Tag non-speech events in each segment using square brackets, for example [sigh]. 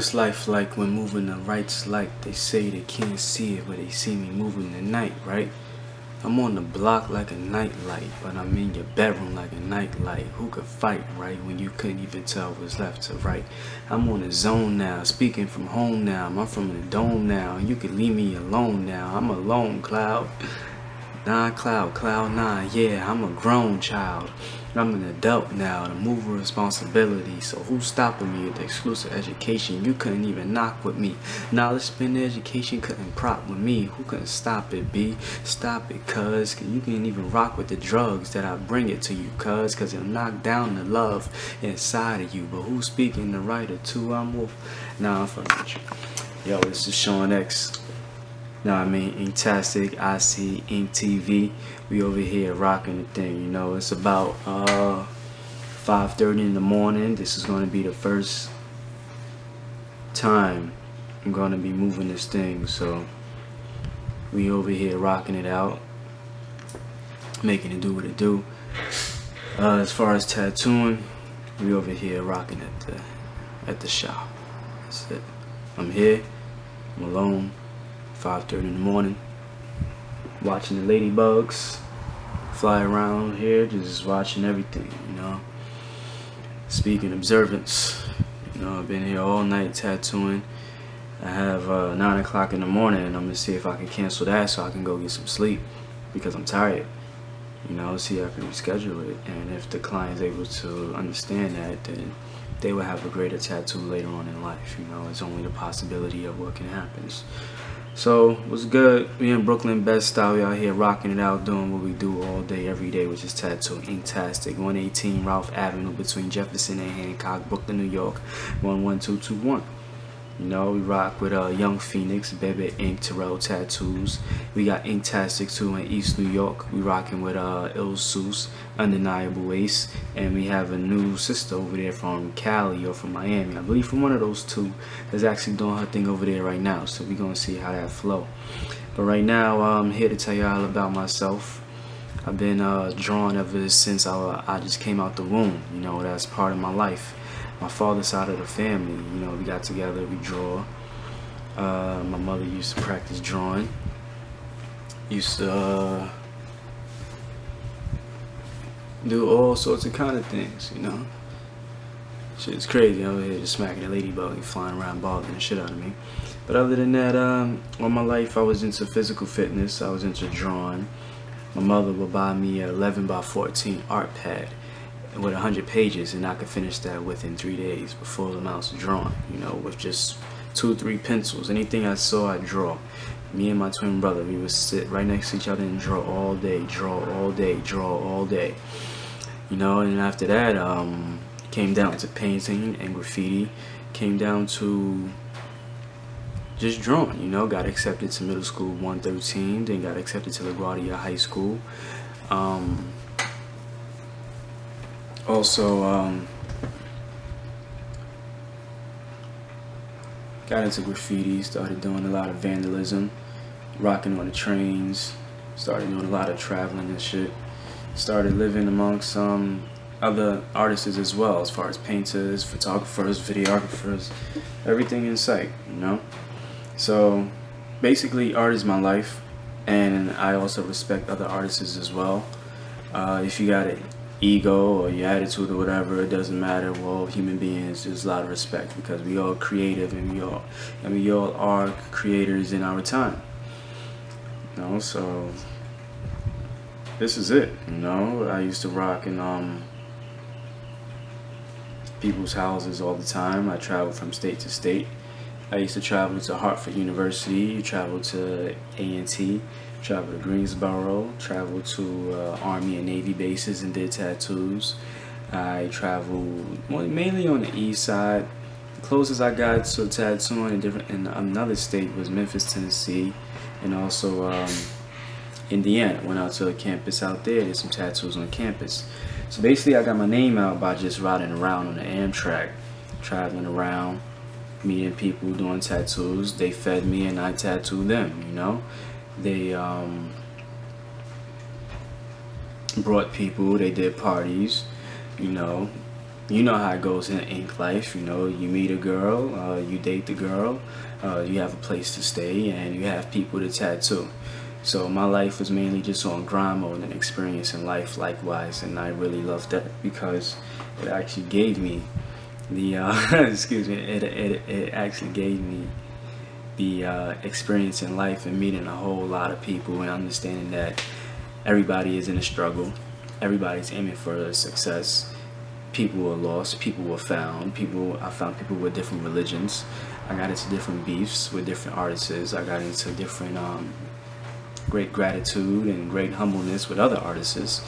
What's life like when moving the right's light? They say they can't see it, but they see me moving the night, right? I'm on the block like a night light, but I'm in your bedroom like a night light. Who could fight, right? When you couldn't even tell what's left to right. I'm on the zone now, speaking from home now. I'm from the dome now, and you can leave me alone now. I'm alone, cloud. Nine cloud, cloud nine, yeah, I'm a grown child. I'm an adult now, the move responsibility. So who's stopping me with the exclusive education? You couldn't even knock with me. Knowledge spend education couldn't prop with me. Who couldn't stop it, B? Stop it, cuz. You can't even rock with the drugs that I bring it to you, cuz. Cause it'll knock down the love inside of you. But who's speaking the right or two? I'm wolf. Nah, I'm fucking with you. Yo, this is Shaun X. Know what I mean? Inktastic, I see Ink TV. We over here rocking the thing, you know. It's about uh 5:30 in the morning. This is gonna be the first time I'm gonna be moving this thing, so we over here rocking it out, making it do what it do. Uh, as far as tattooing, we over here rocking at the at the shop. That's it. I'm here. I'm alone. 5.30 in the morning. Watching the ladybugs fly around here, just watching everything, you know. Speaking observance, you know, I've been here all night tattooing. I have uh, 9 o'clock in the morning and I'm going to see if I can cancel that so I can go get some sleep because I'm tired. You know, see if I can reschedule it. And if the client's able to understand that, then they will have a greater tattoo later on in life. You know, it's only the possibility of what can happen. So, what's good? We in Brooklyn Bed-Stuy. We out here rocking it out, doing what we do all day, every day, which is tattoo. Inktastic. 118 Ralph Avenue between Jefferson and Hancock, Brooklyn, New York. 11221. You know, we rock with uh, Young Phoenix, Bebe Ink, Terrell Tattoos. We got Inktastic too in East New York. We rocking with uh, Il Seuss, Undeniable Ace. And we have a new sister over there from Cali or from Miami. I believe from one of those two that's actually doing her thing over there right now. So we're going to see how that flow. But right now, I'm here to tell you all about myself. I've been uh, drawing ever since I, I just came out the womb. You know, that's part of my life my father's side of the family, you know, we got together, we draw. Uh, my mother used to practice drawing. Used to uh, do all sorts of kind of things, you know. Shit's crazy over here just smacking a ladybug and flying around bothering the shit out of me. But other than that, um, all my life I was into physical fitness. I was into drawing. My mother would buy me an 11 by 14 art pad with 100 pages and I could finish that within three days before the amounts drawn, you know, with just two, three pencils. Anything I saw, I draw. Me and my twin brother, we would sit right next to each other and draw all day, draw all day, draw all day. You know, and after that, um, came down to painting and graffiti, came down to just drawing, you know, got accepted to middle school 113, then got accepted to LaGuardia High School. Um, also um, got into graffiti, started doing a lot of vandalism, rocking on the trains, started doing a lot of traveling and shit. Started living amongst um, other artists as well, as far as painters, photographers, videographers, everything in sight, you know? So basically art is my life and I also respect other artists as well. Uh, if you got it ego or your attitude or whatever, it doesn't matter. We're all human beings. There's a lot of respect because we all creative and we all and we all are creators in our time. You know, so this is it. You know, I used to rock in um people's houses all the time. I traveled from state to state. I used to travel to Hartford University, travel to A&T, traveled to Greensboro, traveled to uh, Army and Navy bases and did tattoos. I traveled mainly on the east side. The closest I got to tattooing in, different, in another state was Memphis, Tennessee, and also um, Indiana. Went out to a campus out there, did some tattoos on campus. So basically, I got my name out by just riding around on the Amtrak, traveling around, meeting people, doing tattoos. They fed me and I tattooed them, you know? They um, brought people, they did parties, you know. you know how it goes in ink life. You know, you meet a girl, uh, you date the girl, uh, you have a place to stay, and you have people to tattoo. So my life was mainly just on grind mode and experiencing life likewise, and I really loved that because it actually gave me the uh, [laughs] excuse me, it, it it actually gave me the uh, experience in life and meeting a whole lot of people and understanding that everybody is in a struggle, everybody's aiming for success. People were lost, people were found. People I found people with different religions. I got into different beefs with different artists. I got into different um, great gratitude and great humbleness with other artists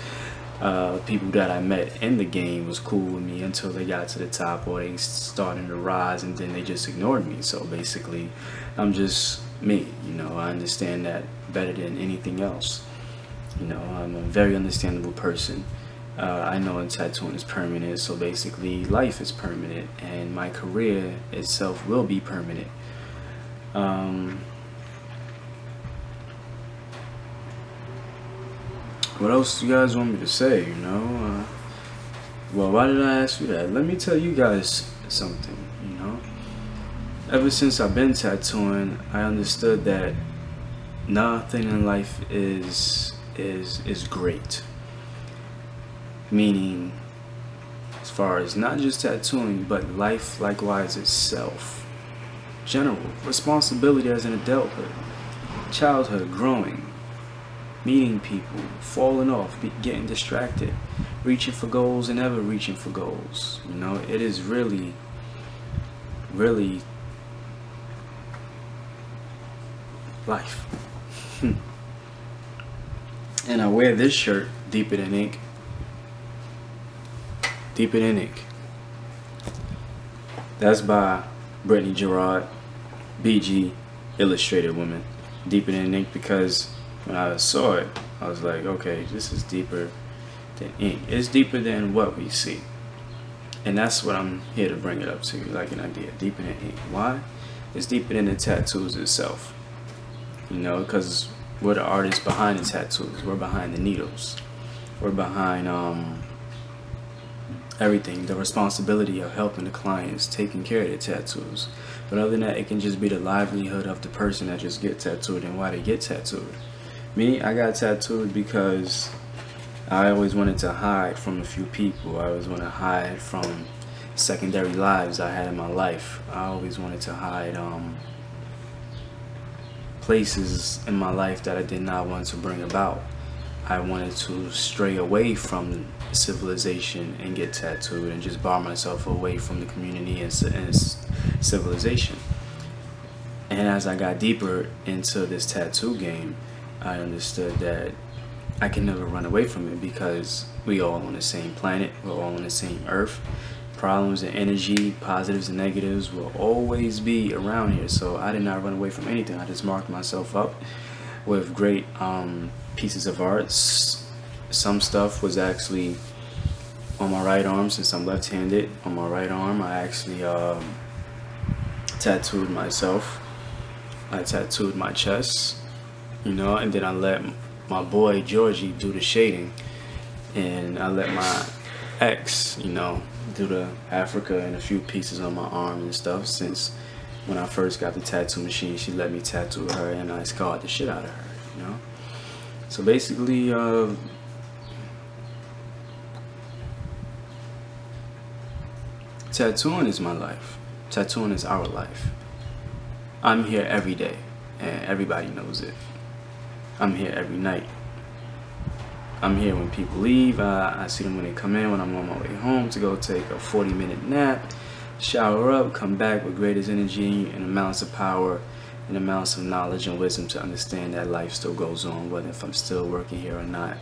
uh, people that I met in the game was cool with me until they got to the top or they started to rise and then they just ignored me. So basically, I'm just me. You know, I understand that better than anything else. You know, I'm a very understandable person. Uh, I know in tattooing is permanent, so basically life is permanent, and my career itself will be permanent. Um, what else do you guys want me to say, you know? Uh, well, why did I ask you that? Let me tell you guys something, you know? Ever since I've been tattooing, I understood that nothing in life is is is great. Meaning as far as not just tattooing, but life likewise itself. General responsibility as an adulthood, childhood, growing, meeting people, falling off, getting distracted, reaching for goals and ever reaching for goals. You know, it is really, really life. [laughs] and I wear this shirt deeper than ink. Deeper than ink. That's by Brittany Gerard, BG, Illustrated Woman. Deeper than ink because when I saw it, I was like, okay, this is deeper than ink. It's deeper than what we see. And that's what I'm here to bring it up to you, like an idea, deeper than ink. Why? It's deeper than the tattoos itself. You know, because we're the artists behind the tattoos. We're behind the needles. We're behind um, everything. The responsibility of helping the clients, taking care of the tattoos. But other than that, it can just be the livelihood of the person that just get tattooed and why they get tattooed. Me, I got tattooed because I always wanted to hide from a few people. I always wanted to hide from secondary lives I had in my life. I always wanted to hide um, places in my life that I did not want to bring about. I wanted to stray away from civilization and get tattooed and just bar myself away from the community and, and civilization. And as I got deeper into this tattoo game, I understood that I can never run away from it because we all on the same planet, we're all on the same earth. Problems and energy, positives and negatives will always be around here. So I did not run away from anything. I just marked myself up with great um, pieces of art. Some stuff was actually on my right arm since I'm left-handed. On my right arm, I actually um, tattooed myself. I tattooed my chest you know, and then I let my boy Georgie do the shading, and I let my ex, you know, do the Africa and a few pieces on my arm and stuff. Since when I first got the tattoo machine, she let me tattoo her, and I scarred the shit out of her, you know. So basically, uh, tattooing is my life. Tattooing is our life. I'm here every day, and everybody knows it. I'm here every night. I'm here when people leave. I see them when they come in, when I'm on my way home to go take a 40 minute nap, shower up, come back with greatest energy and amounts of power and amounts of knowledge and wisdom to understand that life still goes on, whether if I'm still working here or not.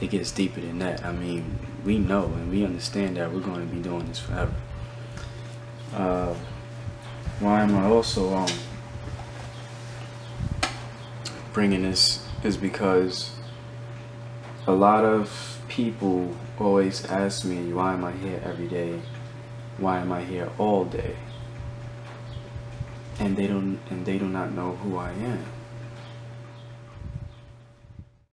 It gets deeper than that. I mean, we know and we understand that we're going to be doing this forever. Uh, why am I also um, bringing this is because a lot of people always ask me, why am I here every day? Why am I here all day? And they don't and they do not know who I am.